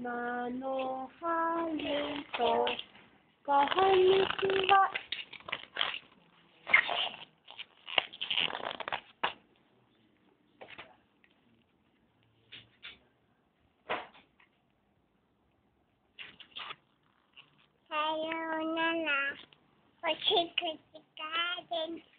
の春とこんにちはさようならおしくちガーデン